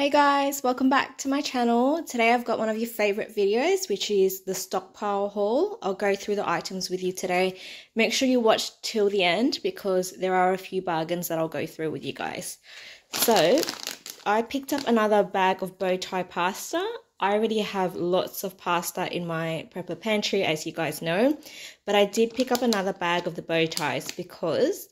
Hey guys, welcome back to my channel. Today I've got one of your favorite videos, which is the stockpile haul. I'll go through the items with you today. Make sure you watch till the end because there are a few bargains that I'll go through with you guys. So, I picked up another bag of bow tie pasta. I already have lots of pasta in my prepper pantry, as you guys know. But I did pick up another bag of the bow ties because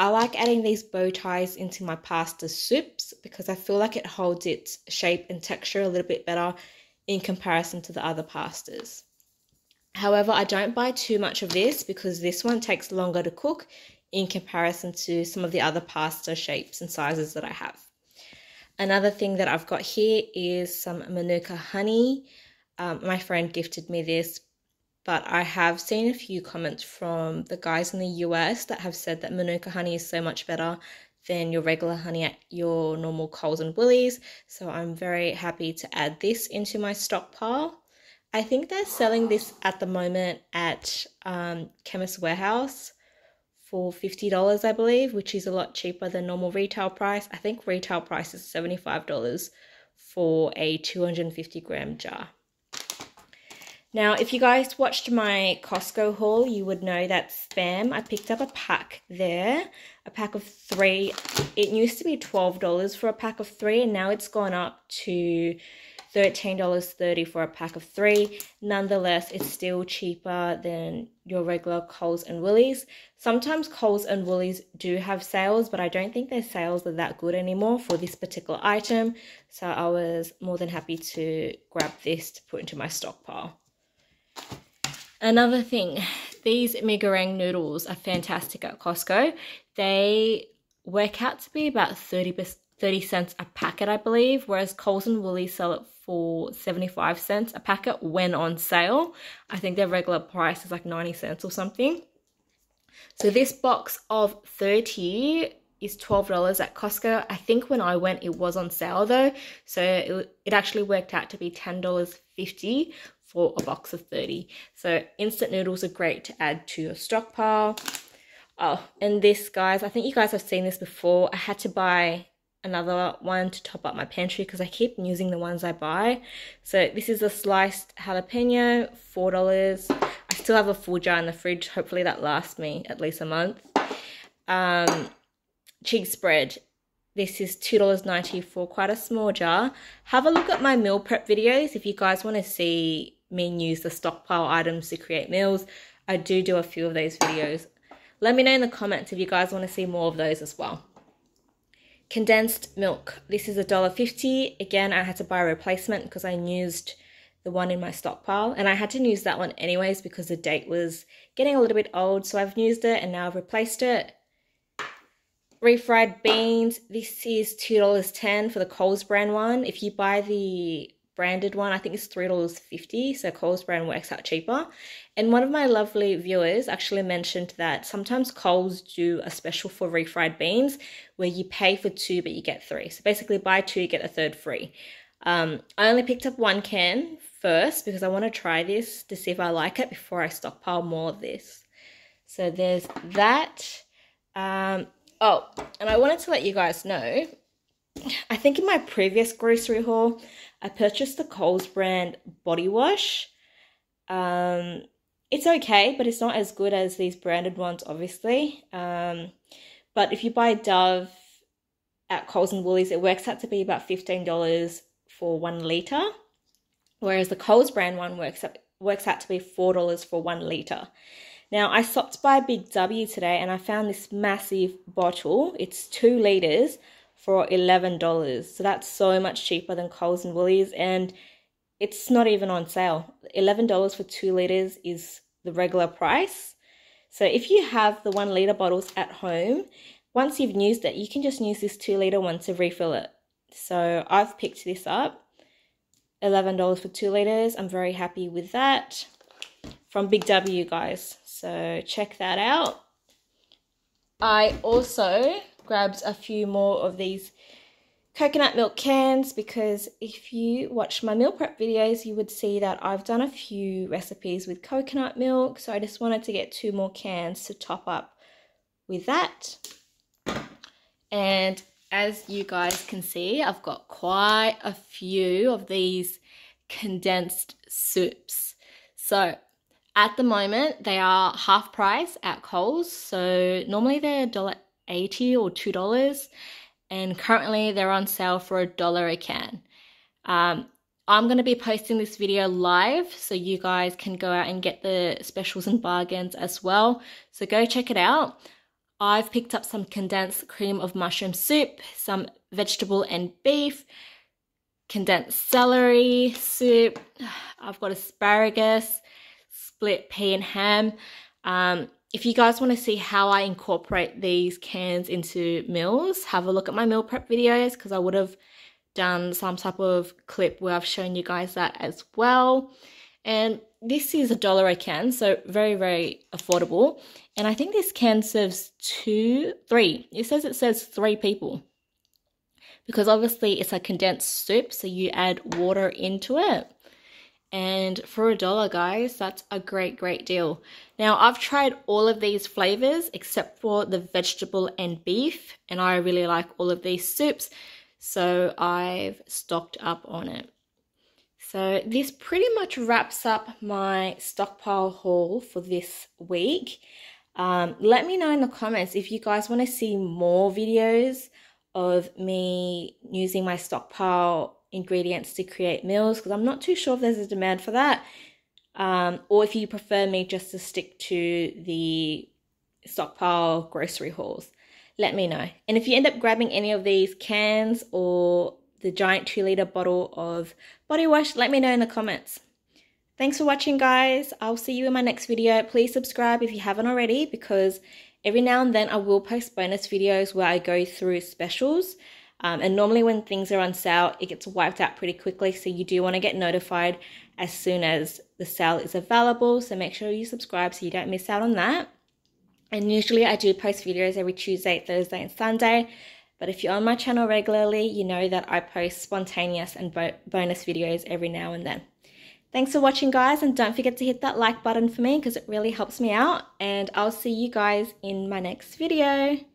I like adding these bow ties into my pasta soups because I feel like it holds its shape and texture a little bit better in comparison to the other pastas. However, I don't buy too much of this because this one takes longer to cook in comparison to some of the other pasta shapes and sizes that I have. Another thing that I've got here is some Manuka honey. Um, my friend gifted me this but I have seen a few comments from the guys in the US that have said that Manuka honey is so much better than your regular honey at your normal Coles and Woolies. So I'm very happy to add this into my stockpile. I think they're selling this at the moment at um, Chemist Warehouse for $50, I believe, which is a lot cheaper than normal retail price. I think retail price is $75 for a 250 gram jar. Now, if you guys watched my Costco haul, you would know that spam, I picked up a pack there, a pack of three. It used to be $12 for a pack of three, and now it's gone up to $13.30 for a pack of three. Nonetheless, it's still cheaper than your regular Coles and Woolies. Sometimes Coles and Woolies do have sales, but I don't think their sales are that good anymore for this particular item. So I was more than happy to grab this to put into my stockpile. Another thing, these mee goreng noodles are fantastic at Costco. They work out to be about 30, 30 cents a packet, I believe, whereas Coles and Woolies sell it for 75 cents a packet when on sale. I think their regular price is like 90 cents or something. So this box of 30 is $12 at Costco. I think when I went it was on sale though, so it, it actually worked out to be $10.50 for a box of 30. So instant noodles are great to add to your stockpile. Oh, and this, guys, I think you guys have seen this before. I had to buy another one to top up my pantry because I keep using the ones I buy. So this is a sliced jalapeno, $4. I still have a full jar in the fridge. Hopefully that lasts me at least a month. Um, cheese spread this is $2.90 for quite a small jar. Have a look at my meal prep videos if you guys want to see me use the stockpile items to create meals. I do do a few of those videos. Let me know in the comments if you guys want to see more of those as well. Condensed milk. This is $1.50. Again, I had to buy a replacement because I used the one in my stockpile and I had to use that one anyways because the date was getting a little bit old so I've used it and now I've replaced it. Refried beans, this is $2.10 for the Coles brand one. If you buy the branded one. I think it's $3.50, so Coles brand works out cheaper. And one of my lovely viewers actually mentioned that sometimes Coles do a special for refried beans where you pay for two but you get three. So basically buy two, you get a third free. Um, I only picked up one can first because I want to try this to see if I like it before I stockpile more of this. So there's that. Um, oh, and I wanted to let you guys know, I think in my previous grocery haul, I purchased the Coles brand body wash. Um, it's okay, but it's not as good as these branded ones, obviously. Um, but if you buy Dove at Coles and Woolies, it works out to be about $15 for one litre, whereas the Coles brand one works out, works out to be $4 for one litre. Now, I stopped by Big W today and I found this massive bottle. It's two litres for $11. So that's so much cheaper than Coles and Woolies and it's not even on sale. $11 for 2 liters is the regular price. So if you have the 1 liter bottles at home, once you've used it, you can just use this 2 liter one to refill it. So I've picked this up. $11 for 2 liters. I'm very happy with that. From Big W, guys. So check that out. I also grabbed a few more of these coconut milk cans because if you watch my meal prep videos you would see that I've done a few recipes with coconut milk so I just wanted to get two more cans to top up with that and as you guys can see, I've got quite a few of these condensed soups. So at the moment, they are half price at Coles. So normally they're $1.80 or $2. And currently they're on sale for a dollar a can. Um, I'm going to be posting this video live so you guys can go out and get the specials and bargains as well. So go check it out. I've picked up some condensed cream of mushroom soup, some vegetable and beef, condensed celery soup. I've got asparagus, split pea and ham. Um, if you guys want to see how I incorporate these cans into meals, have a look at my meal prep videos because I would have done some type of clip where I've shown you guys that as well. And this is a dollar a can, so very, very affordable. And I think this can serves two, three. It says it says three people. Because obviously it's a condensed soup, so you add water into it. And for a dollar, guys, that's a great, great deal. Now, I've tried all of these flavors except for the vegetable and beef, and I really like all of these soups, so I've stocked up on it. So this pretty much wraps up my stockpile haul for this week. Um, let me know in the comments if you guys want to see more videos of me using my stockpile ingredients to create meals because I'm not too sure if there's a demand for that. Um, or if you prefer me just to stick to the stockpile grocery hauls, let me know. And if you end up grabbing any of these cans or the giant two liter bottle of body wash, let me know in the comments. Thanks for watching guys. I'll see you in my next video. Please subscribe if you haven't already because every now and then I will post bonus videos where I go through specials. Um, and normally when things are on sale, it gets wiped out pretty quickly. So you do want to get notified as soon as the sale is available. So make sure you subscribe so you don't miss out on that. And usually I do post videos every Tuesday, Thursday, and Sunday. But if you're on my channel regularly, you know that I post spontaneous and bo bonus videos every now and then. Thanks for watching guys and don't forget to hit that like button for me because it really helps me out and I'll see you guys in my next video.